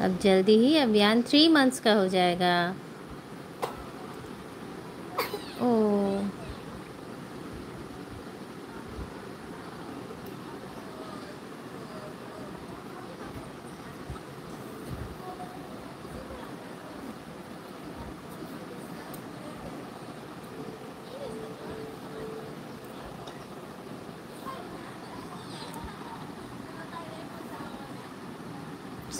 अब जल्दी ही अभियान थ्री मंथ्स का हो जाएगा। ओ।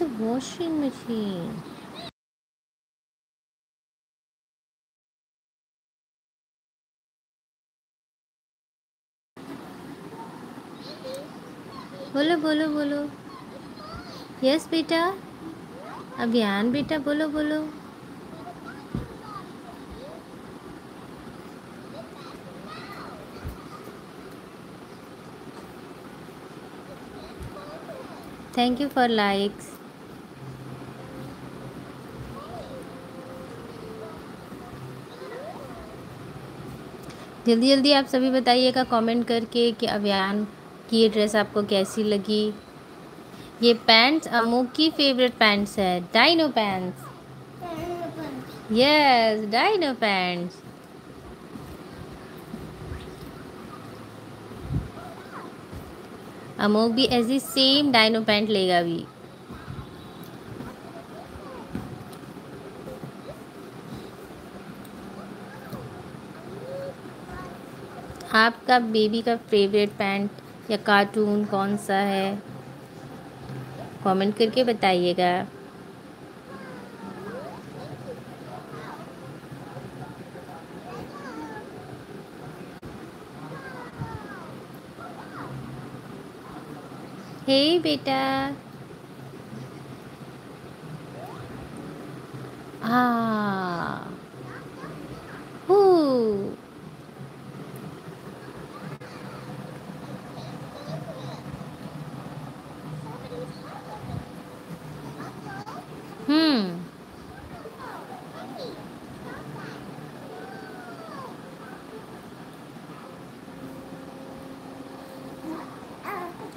A washing machine. बोलो बोलो बोलो। यस बेटा। अभियान बेटा, बोलो बोलो। थैंक यू फॉर लाइक्स जल्दी जल्दी आप सभी बताइएगा कमेंट करके कि अभियान की ये ड्रेस आपको कैसी लगी। ये पैंट्स अमू की फेवरेट पैंट्स है। Dino pants yes dino pants Amok भी ऐसी सेम डाइनो पैंट लेगा अभी। आपका बेबी का फेवरेट पैंट या कार्टून कौन सा है? कमेंट करके बताइएगा। हे बेटा। आ हम्म।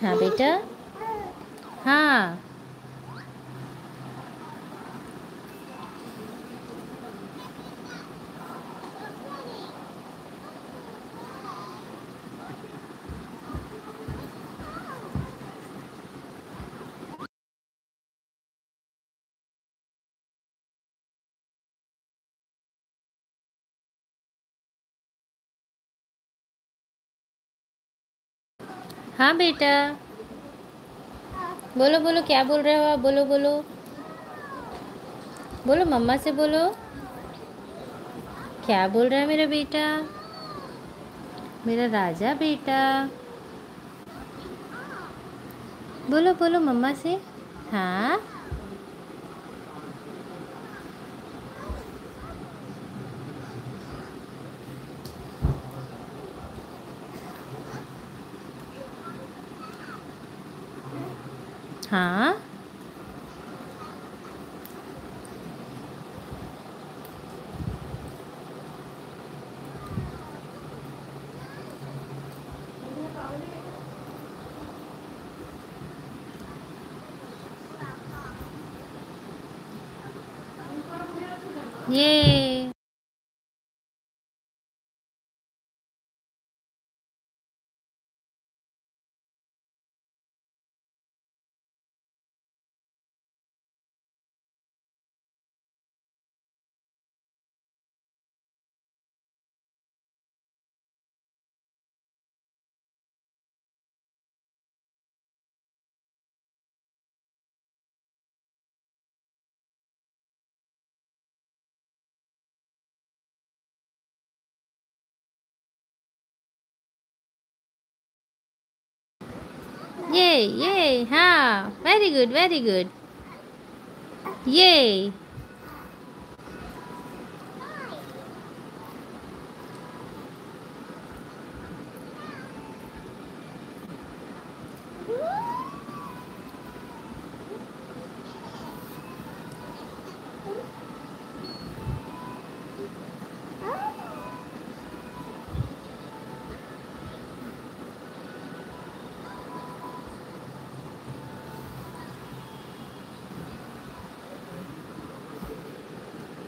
हाँ बेटा? हाँ। हाँ बेटा। बोलो बोलो, क्या बोल रहे हो आप? बोलो बोलो। बोलो, मम्मा से बोलो। क्या बोल रहा है मेरा बेटा? मेरा राजा बेटा। बोलो बोलो, मम्मा से। हाँ? हाँ ये Yay, yay, ha. Very good, very good. Yay.